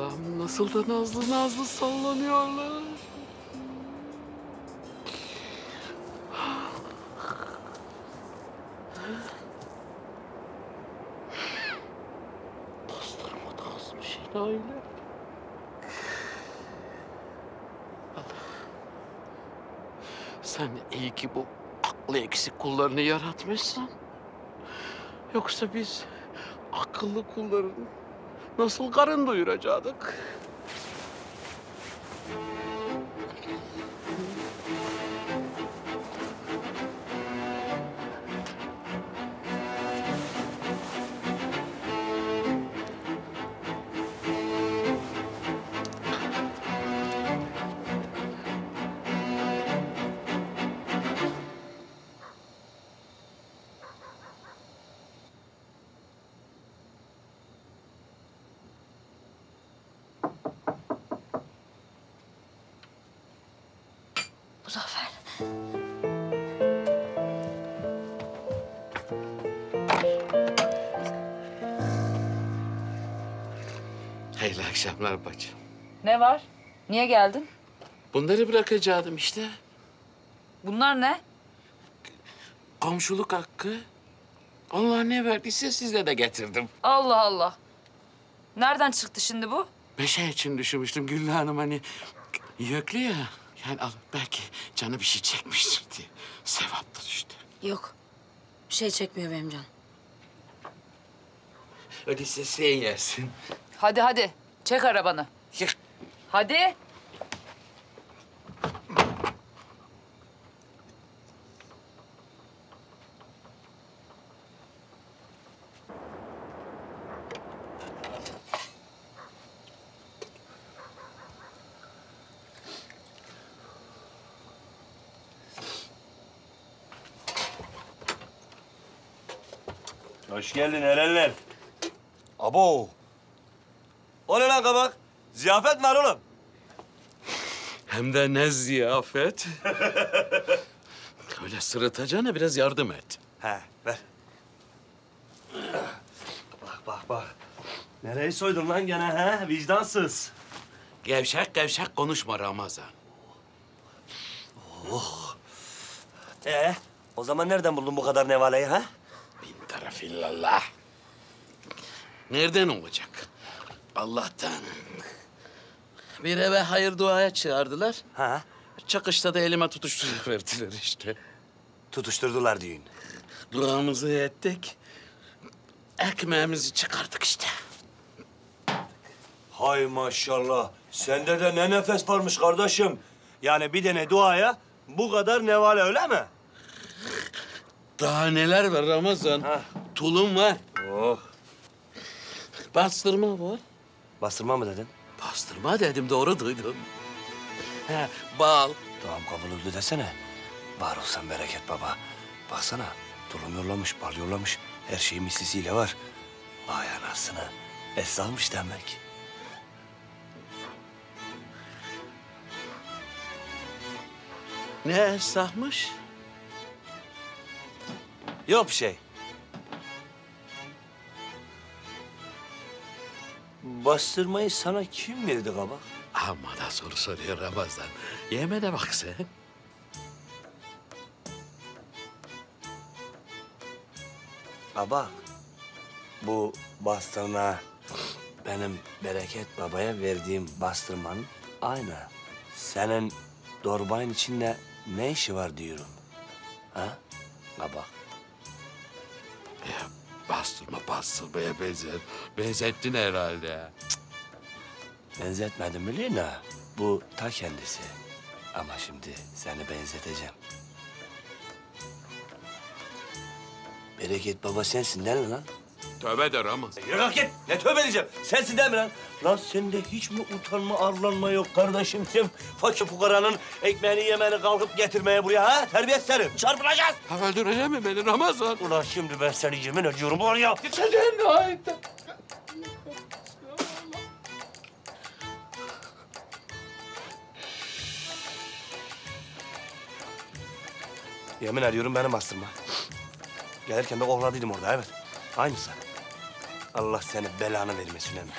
Allah'ım nasıl da nazlı nazlı sallanıyorlar. Bastırma da azmış yine aile. Sen iyi ki bu aklı eksik kullarını yaratmışsın. Yoksa biz akıllı kulların nasıl karın doyuracaktık? Muzaffer. Hayırlı akşamlar bacım. Ne var? Niye geldin? Bunları bırakacaktım işte. Bunlar ne? Komşuluk hakkı. Allah ne verdiyse size de getirdim. Allah Allah. Nereden çıktı şimdi bu? Beşe için düşünmüştüm Güllü Hanım hani yüklü ya. Yani al belki canı bir şey çekmiştir diye. Sevaptır işte. Yok. Bir şey çekmiyor benim can. Öyleyse sen yersin. Hadi hadi. Çek arabanı. Yık. Hadi. Hoş geldin Erenler. Abo. O ne lan kabak? Ziyafet mi var oğlum? Hem de ne ziyafet. Öyle sırıtacağına biraz yardım et. He, ver. Bak bak bak. Nereyi soydun lan gene he? Vicdansız. Gevşek gevşek konuşma Ramazan. Ee, o zaman nereden buldun bu kadar nevaleyi ha? Taraf illallah. Nereden olacak? Allah'tan. Bir eve hayır duaya çağırdılar. Ha? Çakışta da elime tutuşturuverdiler işte. Tutuşturdular düğün. Duamızı ettik. Ekmeğimizi çıkardık işte. Hay maşallah. Sende de ne nefes varmış kardeşim. Yani bir tane duaya bu kadar nevale öyle mi? Daha neler var Ramazan? Ha. Tulum var. Oh. Bastırma var. Bastırma mı dedin? Bastırma dedim doğru duydun. He, bal. Doğum kabul oldu desene. Var olsan bereket baba. Baksana tulum yollamış, bal yollamış. Her şey mislisiyle var. Vay anasını. Esralmış demek. Ne esnafmış? Yok bir şey. Bastırmayı sana kim verdi kabak? Amma da soru soruyor Ramazan. Yeme de bak sen. Kabak. Bu bastırma benim Bereket Baba'ya verdiğim bastırmanın aynı. Senin dorbayın içinde ne işi var diyorum. Ha? Kabak. Bastırma bastırmaya benzer. Benzettin herhalde. Benzetmedim ha. Bu ta kendisi. Ama şimdi seni benzeteceğim. Bereket baba sensin değil mi lan? Tövbe de Ramazan. Yürü git. Ne tövbe edeceğim. Sensin değil mi lan? Lan sende hiç mi utanma, arlanma yok kardeşim? Sen fakir fukaranın ekmeğini yemeni kalkıp getirmeye buraya ha? Terbiyesiz seni. Çarpılacağız. Ha öldürecek mi beni Ramazan? Ulan şimdi ben seni yemin ediyorum var ya. Sen haydi. Yemin ediyorum benim bastırma. Gelirken de kokladıydım orada evet. Aynısı. Allah seni belanı vermesin Emre.